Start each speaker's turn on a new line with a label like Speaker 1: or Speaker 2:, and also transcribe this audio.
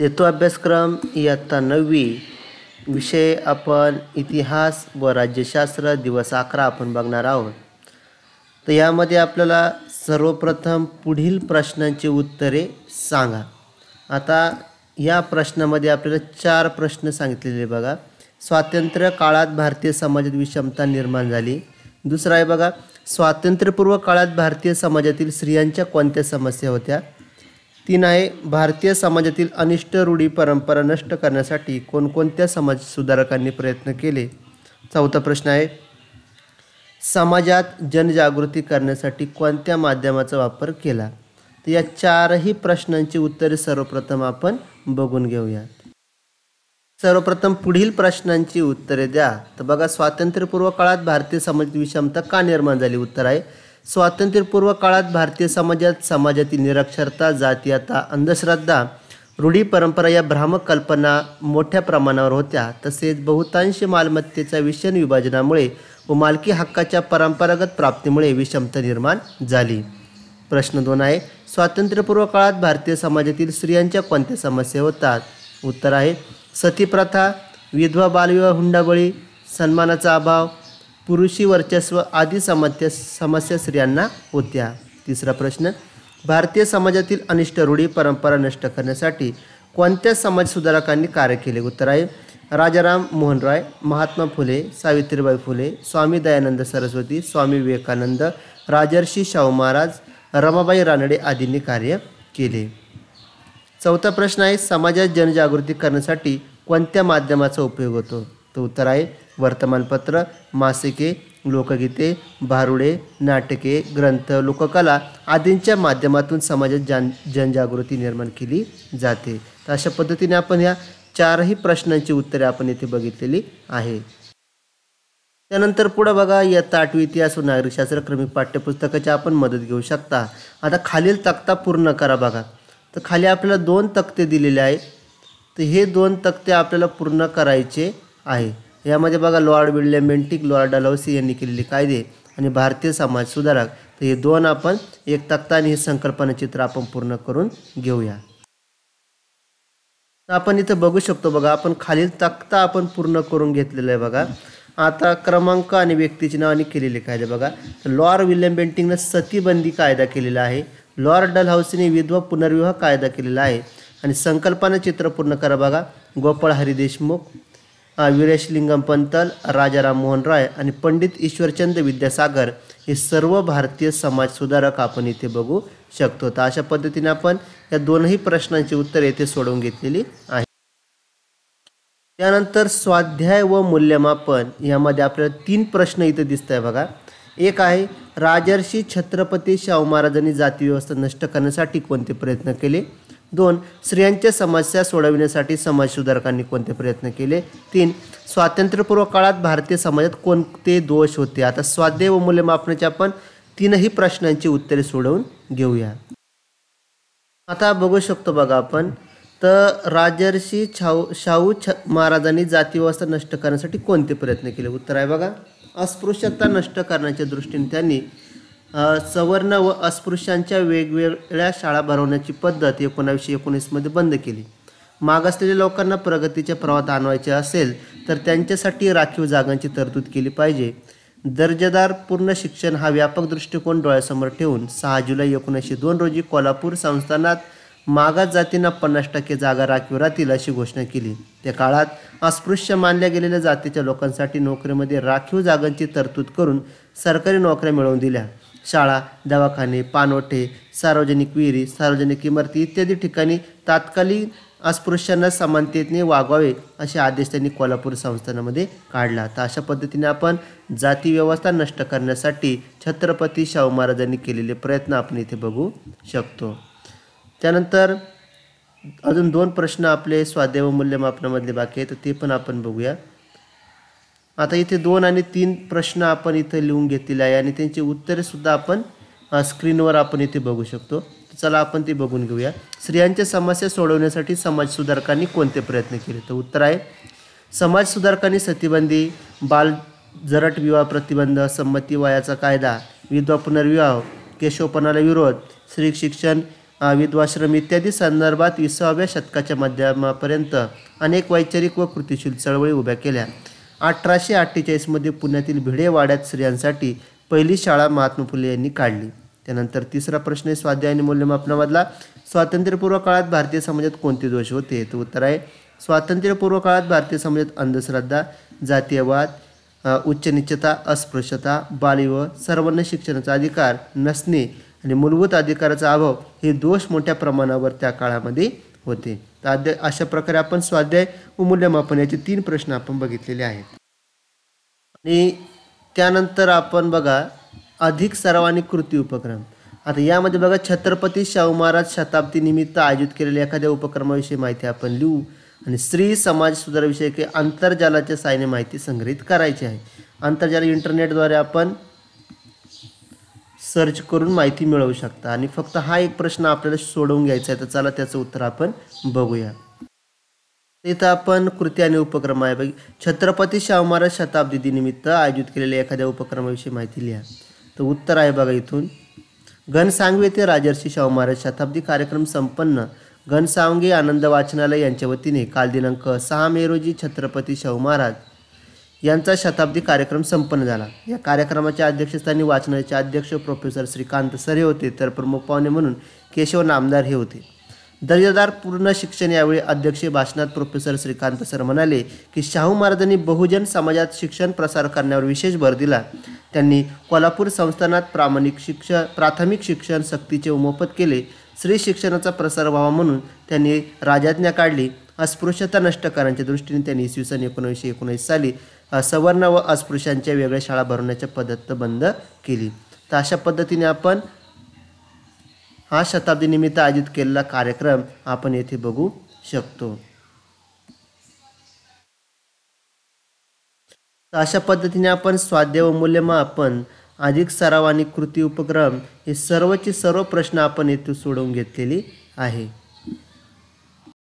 Speaker 1: सेतू अभ्यासक्रम इयत्ता नववी विषय आपण इतिहास व राज्यशास्त्र दिवस अकरा आपण बघणार आहोत तर यामध्ये आपल्याला सर्वप्रथम पुढील प्रश्नांची उत्तरे सांगा आता या प्रश्नामध्ये आपल्याला चार प्रश्न सांगितलेले बघा स्वातंत्र्य काळात भारतीय समाजात विषमता निर्माण झाली दुसरा आहे बघा स्वातंत्र्यपूर्व काळात भारतीय समाजातील स्त्रियांच्या कोणत्या समस्या होत्या तीन आहे भारतीय समाजातील अनिष्ट रूढी परंपरा नष्ट करण्यासाठी कोणकोणत्या समाज सुधारकांनी प्रयत्न केले? चौथा प्रश्न आहे समाजात जनजागृती करण्यासाठी कोणत्या माध्यमाचा वापर केला? तर या चारही प्रश्नांची उत्तरे सर्वप्रथम आपण बघून घेऊया. सर्वप्रथम पुढील प्रश्नांची उत्तरे द्या. तर बघा स्वातंत्र्यपूर्व काळात भारतीय समाजात विषमता का निर्माण झाली? उत्तर आहे स्वातंत्र्यपूर्व काळात भारतीय समाजात समाजातील निरक्षरता जातीयता अंधश्रद्धा रूढी परंपरा या भ्रामक कल्पना मोठ्या प्रमाणावर होत्या. तसेच बहुतांश मालमत्तेच्या विषण विभाजनामुळे व मालकी हक्काच्या परंपरागत प्राप्तीमुळे विषमता निर्माण झाली. प्रश्न दोन आहे स्वातंत्र्यपूर्व काळात भारतीय समाजातील स्त्रियांच्या कोणत्या समस्या होतात? उत्तर आहे सतीप्रथा विधवा बालविवाह हुंडाबळी सन्मानाचा अभाव पुरुषी वर्चस्व आदी समस्या समस्या स्त्रियांना होत्या. तिसरा प्रश्न भारतीय समाजातील अनिष्ट रूढी परंपरा नष्ट करण्यासाठी कोणत्या समाजसुधारकांनी कार्य केले? उत्तर आहे राजाराम मोहन राय महात्मा फुले सावित्रीबाई फुले स्वामी दयानंद सरस्वती स्वामी विवेकानंद राजर्षी शाहू महाराज रमाबाई रानडे आदींनी कार्य केले. चौथा प्रश्न आहे समाजात जनजागृती करण्यासाठी कोणत्या माध्यमाचा उपयोग होतो? तो उत्तर आहे वर्तमानपत्र मासिके लोकगीते भारुडे नाटके ग्रंथ लोककला आदींच्या माध्यमातून समाजात जन जनजागृती निर्माण केली जाते. तर अशा पद्धतीने आपण या चारही प्रश्नांची उत्तरे आपण येथे बघितलेली आहे. त्यानंतर पुढं बघा इयत्ता आठवी इतिहास व नागरिकशास्त्र क्रमिक पाठ्यपुस्तकाची आपण मदत घेऊ शकता. आता खालील तक्ता पूर्ण करा बघा. तर खाली आपल्याला दोन तक्ते दिलेले आहे. तर हे दोन तक्ते आपल्याला पूर्ण करायचे आहे. यामध्ये बघा lord William Bentinck lord Dalhousie यांनी केलेले कायदे आणि भारतीय समाज सुधारक. तर हे दोन आपण एक तक्ता आणि हे संकल्पना चित्र आपण पूर्ण करून घेऊया. आपण इथं बघू शकतो बघा आपण खालील तक्ता आपण पूर्ण करून घेतलेला आहे बघा. आता क्रमांक आणि व्यक्तीची नावाने केलेले कायदे बघा. लॉर विल्यम बेंटिंगनं सतीबंदी कायदा केलेला आहे. लॉर्ड डल विधवा पुनर्विवाह कायदा केलेला आहे. आणि संकल्पना चित्र पूर्ण करा बघा. गोपाळ हरी देशमुख वीरेशलिंगम पंतल राजाराम मोहन राय आणि पंडित ईश्वरचंद विद्यासागर हे सर्व भारतीय समाज सुधारक आपण इथे बघू शकतो. तर अशा पद्धतीने आपण या दोनही प्रश्नांची उत्तर येथे सोडवून घेतलेली आहे त्यानंतर स्वाध्याय व मूल्यमापन यामध्ये आपल्याला तीन प्रश्न इथे दिसत आहे बघा. एक आहे राजर्षी छत्रपती शाहू महाराजांनी जाती व्यवस्था नष्ट करण्यासाठी कोणते प्रयत्न केले? दोन स्त्रियांच्या समस्या सोडविण्यासाठी समाजसुधारकांनी कोणते प्रयत्न केले? तीन स्वातंत्र्यपूर्व काळात भारतीय समाजात कोणते दोष होते? आता स्वाध्याय व मूल्यमापनाचे आपण तीनही प्रश्नांची उत्तरे सोडवून घेऊया. आता बघू शकतो बघा आपण. तर राजर्षी छाऊ शाहू छ महाराजांनी जातीव्यवस्था नष्ट करण्यासाठी कोणते प्रयत्न केले? उत्तर आहे बघा. अस्पृश्यता नष्ट करण्याच्या दृष्टीने त्यांनी सवर्ण व अस्पृश्यांच्या वेगवेगळ्या शाळा भरवण्याची पद्धत एकोणावीसशे एकोणीसमध्ये बंद केली. मागासलेल्या लोकांना प्रगतीच्या प्रवाहात आणवायचे असेल तर त्यांच्यासाठी राखीव जागांची तरतूद केली पाहिजे. दर्जेदार पूर्ण शिक्षण हा व्यापक दृष्टिकोन डोळ्यासमोर ठेवून सहा जुलै एकोणीसशे दोन रोजी कोल्हापूर संस्थानात मागास जातींना पन्नास टक्के जागा राखीव राहतील अशी घोषणा केली. त्या काळात अस्पृश्य मानल्या गेलेल्या जातीच्या लोकांसाठी नोकरीमध्ये राखीव जागांची तरतूद करून सरकारी नोकऱ्या मिळवून दिल्या. शाळा दवाखाने पानोठे सार्वजनिक विहिरी सार्वजनिक इमारती इत्यादी ठिकाणी तात्कालिक अस्पृश्यांना समानतेने वागवावे असे आदेश त्यांनी कोल्हापूर संस्थानामध्ये काढला. तर अशा पद्धतीने आपण जाती व्यवस्था नष्ट करण्यासाठी छत्रपती शाहू महाराजांनी केलेले प्रयत्न आपण इथे बघू शकतो. त्यानंतर अजून दोन प्रश्न आपले स्वाध्याय व मूल्यमापनामधले बाकी आहेत तर ते पण आपण बघूया. आता इथे दोन आणि तीन प्रश्न आपण इथं लिहून घेतलेले आहे आणि त्यांची उत्तरेसुद्धा आपण स्क्रीनवर आपण इथे बघू शकतो. चला आपण ते बघून घेऊया. स्त्रियांच्या समस्या सोडवण्यासाठी समाजसुधारकांनी कोणते प्रयत्न केले? तर उत्तर आहे समाजसुधारकांनी सतीबंदी बाल जरट विवाह प्रतिबंध संमती वयाचा कायदा विधवा पुनर्विवाह केशवपणाला विरोध स्त्री शिक्षण विधवाश्रम इत्यादी संदर्भात विसाव्या शतकाच्या माध्यमापर्यंत अनेक वैचारिक व कृतिशील चळवळी उभ्या केल्या. अठराशे अठ्ठेचाळीसमध्ये पुण्यातील भिडेवाड्यात स्त्रियांसाठी पहिली शाळा महात्मा फुले यांनी काढली. त्यानंतर तिसरा प्रश्न आहे स्वाध्याय आणि मूल्यमापनामधला. स्वातंत्र्यपूर्व काळात भारतीय समाजात कोणते दोष होते? तर उत्तर आहे स्वातंत्र्यपूर्व काळात भारतीय समाजात अंधश्रद्धा जातीयवाद उच्च निश्चता अस्पृश्यता बालिव सर्वांना शिक्षणाचा अधिकार नसणे आणि मूलभूत अधिकाराचा अभाव हे दोष मोठ्या प्रमाणावर त्या काळामध्ये होते. तर अध्याय अशा प्रकारे आपण स्वाध्याय व मूल्यमापन याचे तीन प्रश्न आपण बघितलेले आहेत. आणि त्यानंतर आपण बघा अधिक सराव आणि कृती उपक्रम. आता यामध्ये बघा छत्रपती शाहू महाराज शताब्दी निमित्त आयोजित केलेल्या एखाद्या उपक्रमाविषयी माहिती आपण लिहू. आणि स्त्री समाज सुधाराविषयी आंतरजालाच्या साहाय्याने माहिती संग्रहित करायची आहे. आंतरजाल इंटरनेटद्वारे आपण सर्च करून माहिती मिळवू शकता. आणि फक्त हा एक प्रश्न आपल्याला सोडवून घ्यायचा आहे तर चला त्याचं उत्तर आपण बघूया. इथं आपण कृती आणि उपक्रम आहे. बघ छत्रपती शाहू महाराज शताब्दी दिनिमित्त आयोजित केलेल्या एखाद्या उपक्रमाविषयी माहिती लिहा. तर उत्तर आहे बघा इथून. घनसांगवे ते राजर्षी शाहू महाराज शताब्दी कार्यक्रम संपन्न. घनसावंगी आनंद वाचनालय यांच्या वतीने काल दिनांक सहा मे रोजी छत्रपती शाहू महाराज यांचा शताब्दी कार्यक्रम संपन्न झाला. या कार्यक्रमाच्या अध्यक्षस्थानी वाचनालयाचे अध्यक्ष प्रोफेसर श्रीकांत सरे होते तर प्रमुख पाहुणे म्हणून केशव नामदार हे होते. दर्जेदार पूर्ण शिक्षण यावेळी अध्यक्षीय भाषणात प्रोफेसर श्रीकांत सर म्हणाले की शाहू महाराजांनी बहुजन समाजात शिक्षण प्रसार करण्यावर विशेष भर दिला. त्यांनी कोल्हापूर संस्थानात प्रामाणिक शिक्षण प्राथमिक शिक्षण सक्तीचे उमोपत केले. स्त्री शिक्षणाचा प्रसार व्हावा म्हणून त्यांनी राजाज्ञा काढली. अस्पृश्यता नष्ट करण्याच्या दृष्टीने त्यांनी इसवी सन एकोणीसशे एकोणीस साली सवर्ण व अस्पृश्यांच्या वेगळ्या शाळा भरवण्याच्या पद्धत बंद केली. तर अशा पद्धतीने आपण हा शताब्दीनिमित्त आयोजित केलेला कार्यक्रम आपण येथे बघू शकतो. तर अशा पद्धतीने आपण स्वाध्याय व मूल्यमापन अधिक सराव आणि कृती उपक्रम हे सर्वचे सर्व प्रश्न आपण येथे सोडवून घेतलेली आहे.